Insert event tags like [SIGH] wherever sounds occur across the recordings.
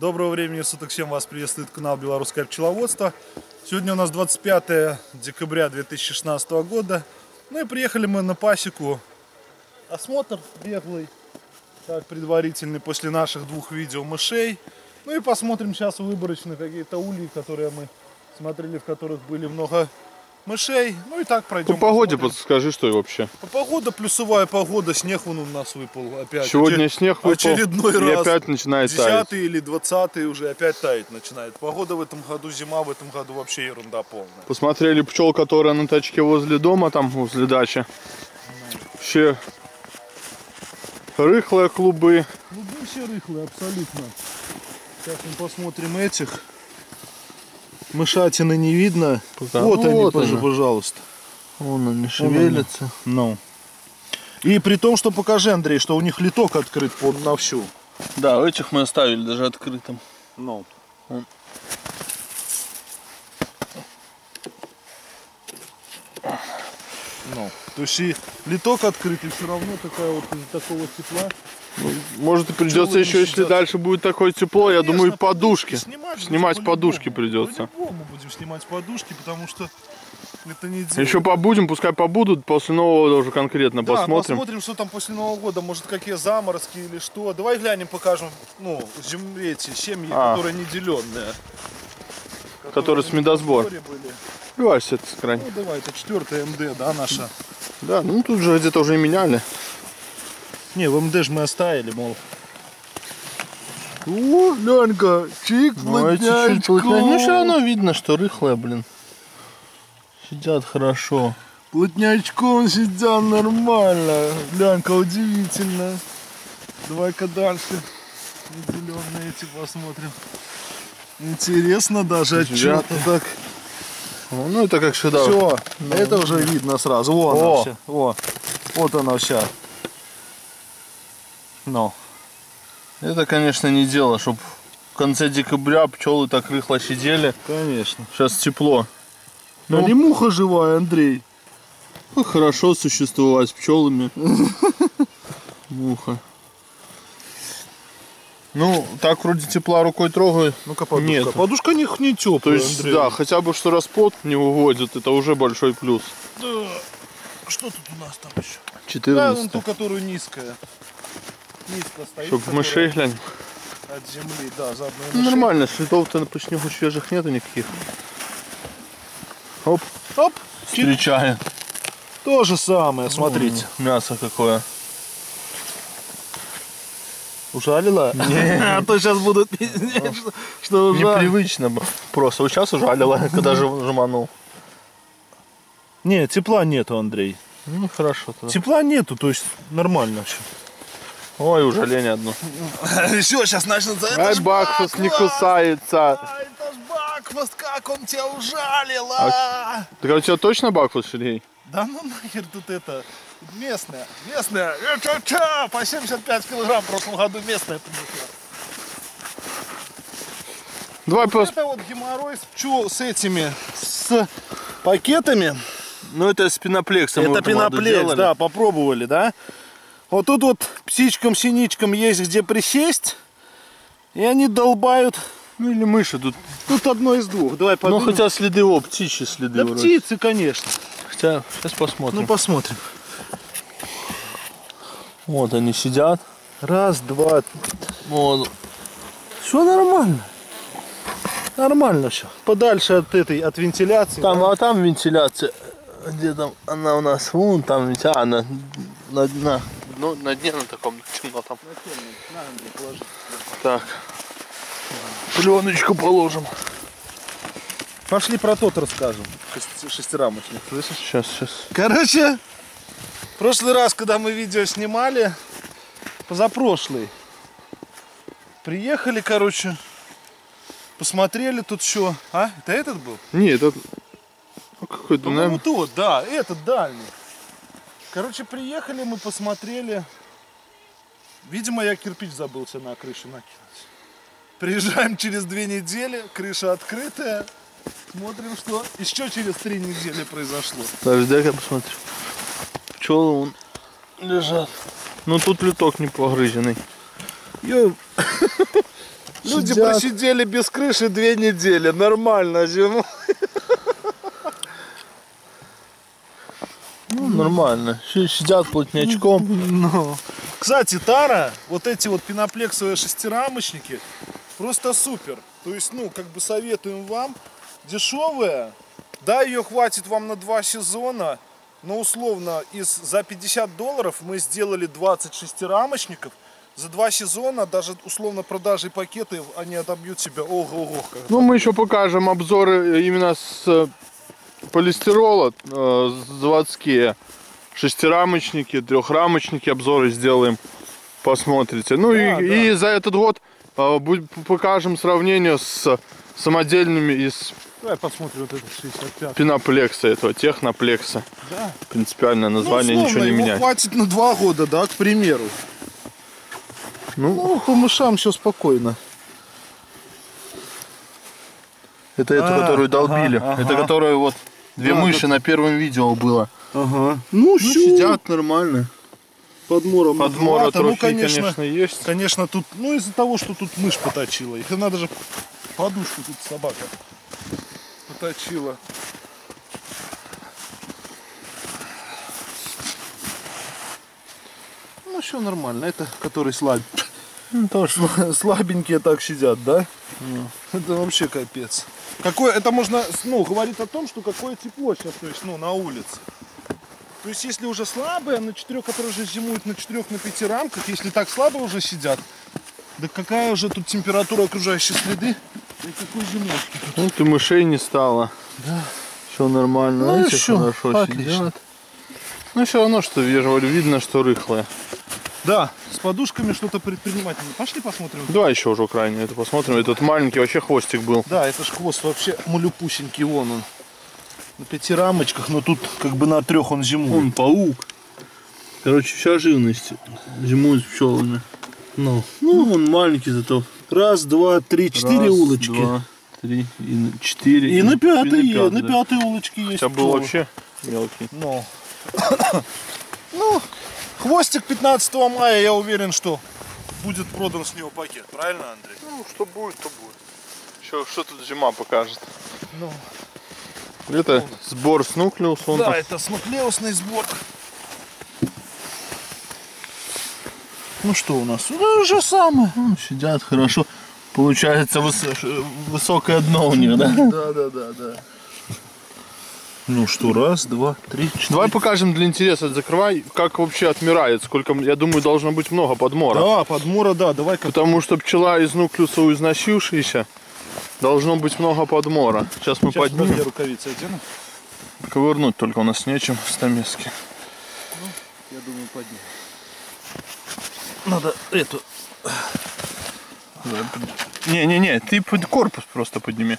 Доброго времени суток всем вас приветствует канал Белорусское пчеловодство. Сегодня у нас 25 декабря 2016 года. Ну и приехали мы на пасеку. Осмотр беглый, так предварительный после наших двух видео мышей. Ну и посмотрим сейчас выборочно какие-то ульи, которые мы смотрели, в которых были много мышей. Ну и так пройдем. По погоде посмотрим. подскажи, что и вообще. По погода, плюсовая погода, снег вон у нас выпал опять. Сегодня Очер- снег выпал, Очередной и раз. опять начинает таять. Десятый или двадцатый уже опять таять начинает. Погода в этом году, зима в этом году вообще ерунда полная. Посмотрели пчел, которая на тачке возле дома, там возле дачи. Вообще рыхлые клубы. Ну, все рыхлые, абсолютно. Сейчас мы посмотрим этих. Мышатины не видно. Пока. Вот Ну, они, вот они. пожалуйста. Вон они шевелятся. Ну. И при том, что покажи, Андрей, что у них литок открыт по- на всю. Да, этих мы оставили даже открытым. Ну. Вон. Ну. То есть и литок открыт, и все равно такая вот из такого тепла. Может и придется еще, если дальше будет такое тепло, я думаю, Конечно, подушки. Снимать, Снимать подушки придется. По-любому будем снимать подушки, потому что это не дело. Еще побудем, пускай побудут, после нового года уже конкретно Да, посмотрим. посмотрим, что там после Нового года, может какие заморозки или что. Давай глянем, покажем, ну, земли эти семьи, А. которые неделенные. Которые с медосбор. были. Вась, это скрайь. Ну давай, это четвертая МД, да, наша. Да, ну тут же где-то уже и меняли. Не, в МД же мы оставили, мол. О, Ленка, чик, Ну, эти чуть плотнее. Ну, все равно видно, что рыхлые, блин. Сидят хорошо. Плотнячком сидят нормально. Глянька, удивительно. Давай-ка дальше. Зеленые эти посмотрим. Интересно даже отчетно так. Ну, это как всегда. Все, это уже видно сразу. Вон О. она вся. Во. Вот она вся. Ну. Это, конечно, не дело, чтобы в конце декабря пчелы так рыхло сидели. Конечно. Сейчас тепло. Ну, не муха живая, Андрей. Ну, хорошо существовать с пчелами. [LAUGHS] Муха. Ну, так вроде тепла рукой трогаю. Ну-ка, подушка. Нет. Подушка не, не теплая, То есть, Андрей. да, хотя бы что распот не выводит, это уже большой плюс. Да. Что тут у нас там еще? Да, 14. вон ту, которую низкая. Низко стоит. Чтоб мышей глянь. От земли, да, заодно и Ну, нормально, следов-то по снегу свежих нету никаких. Оп, Оп, встречаем. То же самое, смотрите. Мясо какое. Ужалила? [LAUGHS] А то сейчас будут пиздеть, что, что ужалила. Непривычно бы. Просто. Вот сейчас ужалила, [LAUGHS] когда же жманул. Не, тепла нету, Андрей. Ну, хорошо тогда. Тепла нету, то есть нормально все. Ой, ужаление одно. [LAUGHS] Все, сейчас начнется. Ай, Бакфус не кусается. это ж Бакфаст, как он тебя ужалила. Так а у тебя точно Бакфус, Сергей? Да ну нахер тут это, местная, местная, э, ча-ча, по 75 килограмм в прошлом году местная принесла. Давай пос... Это вот геморрой с, пчел- с этими, с пакетами. Ну, это с пеноплексом. Это пеноплекс, да, попробовали, да. Вот тут вот птичкам-синичкам есть где присесть. И они долбают. Ну, или мыши тут. Тут одно из двух. Давай Ну, поднимем. хотя следы, о, птичьи следы Да вроде. птицы, конечно. Хотя, сейчас посмотрим. Ну, посмотрим. Вот они сидят. Раз, два. Вот. Все нормально. Нормально все. Подальше от этой, от вентиляции. Там, а там вентиляция. Где там она у нас? Вон там вентиляция. А, на, на, на, ну, на дне на таком темно там. Так. Пленочку положим. Пошли про тот расскажем. Шести- шестирамочник, слышишь? Сейчас, сейчас. Короче, в прошлый раз, когда мы видео снимали, позапрошлый, приехали, короче, посмотрели тут что. А, это этот был? Нет, это ну, какой-то, По-моему, наверное. тот, да, этот дальний. Короче, приехали, мы посмотрели. Видимо, я кирпич забыл себе на крышу накинуть. Приезжаем через две недели, крыша открытая. Смотрим, что еще через три недели произошло. Подожди, дай-ка посмотрю. Пчелы вон лежат. Ну тут люток не погрызенный. Ё- [LAUGHS] Люди Сидят. просидели без крыши две недели. Нормально зиму. Нормально. Си- Сидят плотнячком. Ну. Кстати, Тара, вот эти вот пеноплексовые шестирамочники, просто супер. То есть, ну, как бы советуем вам. Дешевая, да, ее хватит вам на два сезона, но условно из, за 50 долларов мы сделали 20 шестирамочников. За два сезона, даже условно продажи пакеты, они отобьют себя ого-го. как Ну, мы еще покажем обзоры именно с э, полистирола, э, заводские шестирамочники, трехрамочники обзоры сделаем, посмотрите. Ну Да, и, да. и за этот год э, покажем сравнение с самодельными из Давай посмотрим вот это 65. пеноплекса этого, техноплекса. Да. Принципиальное название ну, ничего не меняет. хватит на два года, да, к примеру. Ну, Ну, по мышам все спокойно. Это эту, А, которую долбили. ага, Это ага. которая вот две Да, мыши на первом видео было. Ага. Ну, Ну, сидят нормально. Подмора Подмора трофей, ну, конечно, конечно, есть. конечно, тут, ну, из-за того, что тут мышь поточила. Их надо же подушку тут собака поточила. Ну, все нормально. Это который слаб... Ну, тоже [LAUGHS] слабенькие так сидят, да? Это вообще капец. Какое, это можно, ну, говорит о том, что какое тепло сейчас, то есть, ну, на улице. То есть, если уже слабые, на четырех, которые уже зимуют на четырех, на пяти рамках, если так слабо уже сидят, да какая уже тут температура окружающей среды, и какой зимовки тут. Ну, ты мышей не стало. Да. Все нормально. Ну, всё, хорошо отлично. сидят. Ну, все равно, что говорю, видно, что рыхлое. Да, с подушками что-то предпринимать надо. Пошли посмотрим. Давай еще уже крайне это посмотрим. Этот маленький вообще хвостик был. Да, это ж хвост вообще малюпусенький, вон он. На пяти рамочках, но тут как бы на трех он зимует. паук. Короче, вся живность зимует с пчелами. Ну, Ну, он маленький зато. раз, два, три, четыре Раз, улочки. два, три, и на четыре. И на пятой, и на да. пятой улочке есть. Хотя был пчелы. вообще мелкий. [COUGHS] Ну. ну, хвостик 15 мая, я уверен, что будет продан с него пакет. Правильно, Андрей? Ну, что будет, то будет. Еще что тут зима покажет. Ну, Это сбор с нуклеус. Он да, это смоклеусный сбор. Ну что у нас? Ну, уже самое. Ну, сидят хорошо. Получается выс- высокое дно у них, да? Да, да, да, да. Ну что, раз, два, три, четыре. Давай покажем для интереса, закрывай, как вообще отмирает. Сколько, я думаю, должно быть много подмора. Да, подмора, да, давай как Потому что пчела из нуклеуса износившаяся, должно быть много подмора. Сейчас мы Сейчас поднимем. я рукавицы одену. Ковырнуть только у нас нечем в стамеске. Я думаю, подниму. Надо эту. Не-не-не, ты под корпус просто подними.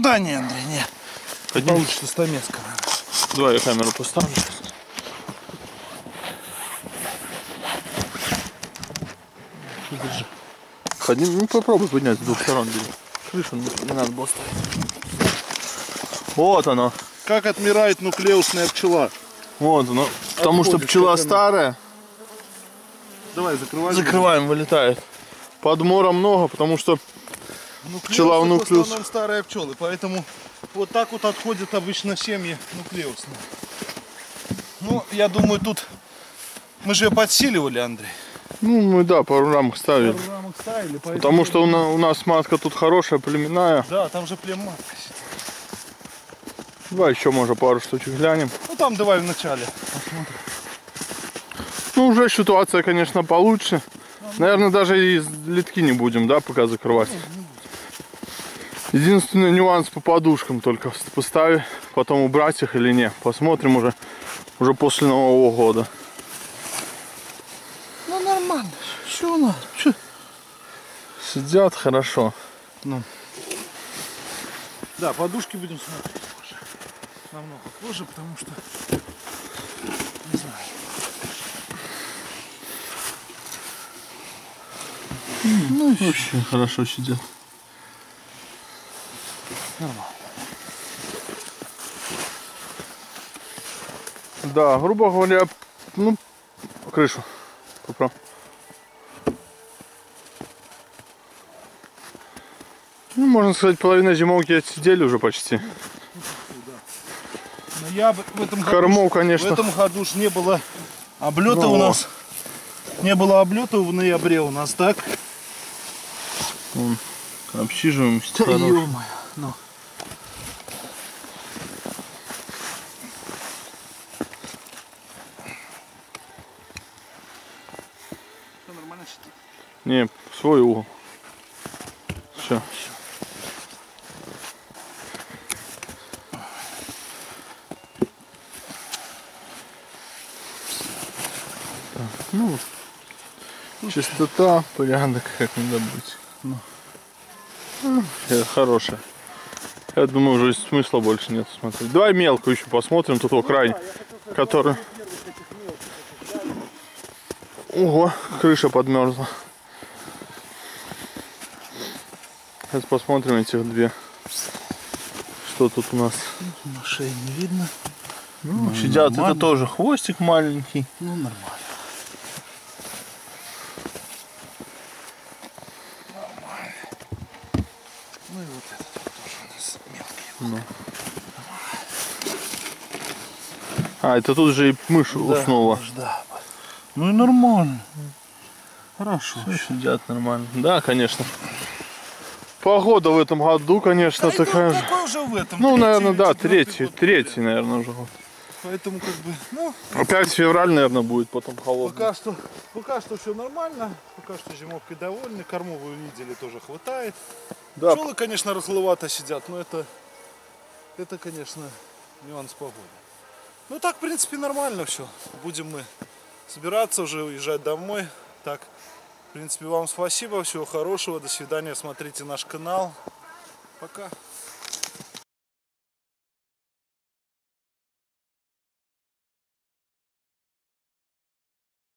Да не, Андрей, не. Подними. Получится стамеска. Давай я камеру поставлю. Подними, ну попробуй поднять с двух сторон. бери. Крышу не, надо было ставить. Вот оно. Как отмирает нуклеусная пчела? Вот оно. Потому что пчела старая. Давай, закрывай. Закрываем, вылетает. Подмора много, потому что Нуклеусы Пчела в в нуклеус. основном старые пчелы, поэтому вот так вот отходят обычно семьи нуклеусные. Ну, я думаю, тут мы же ее подсиливали, Андрей. ну мы да, пару рамок ставили. Пару рамок ставили, поэтому... Потому что у на- у нас матка тут хорошая, племенная. Да, там же плематка. Давай еще можно пару штучек глянем. Ну там давай в начале. Ну уже ситуация, конечно, получше. Наверное, даже и литки не будем, да, пока закрывать. Единственный нюанс по подушкам только поставить, потом убрать их или не. Посмотрим уже, уже после Нового года. Ну нормально. Что надо? Чё? Сидят хорошо. Да, подушки будем смотреть позже. Намного позже, потому что... Не знаю. Ну, вообще хорошо сидят. Нормально. Да, грубо говоря, ну, крышу поправ. Ну, можно сказать, половина зимовки отсидели уже почти. Но я в этом году, конечно. В этом году уж не было облета ну, у нас. Не было облета в ноябре у нас, так? Обсиживаемся. [LAUGHS] Да, ну. Не, свой угол. Все. Ну, чистота, порядок, как надо быть. Ну, это хорошее. Я думаю, уже смысла больше нет смотреть. Давай мелкую еще посмотрим, тут вот край, который... Ого, крыша подмерзла. Сейчас посмотрим этих две. Что тут у нас? На шее не видно. Ну, сидят, это нормально. тоже хвостик маленький. Ну, нормально. Нормально. Ну и вот этот вот тоже у нас мелкий. А, это тут же и мышь уснула. Да. Ну и нормально. Хорошо. Сидят нормально. Да, конечно. Погода в этом году, конечно, такая же. Уже в этом? Ну, Третий наверное, да, третий, год третий, наверное, уже год. Поэтому как бы, ну, Опять февраль, наверное, будет, потом холодный. пока что, пока что все нормально. Пока что зимовкой довольны. Корму вы видели, тоже хватает. Да. Пчелы, конечно, разловато сидят, но это, это, конечно, нюанс погоды. Ну так, в принципе, нормально все. Будем мы собираться уже, уезжать домой. Так, в принципе, вам спасибо, всего хорошего, до свидания, смотрите наш канал. Пока.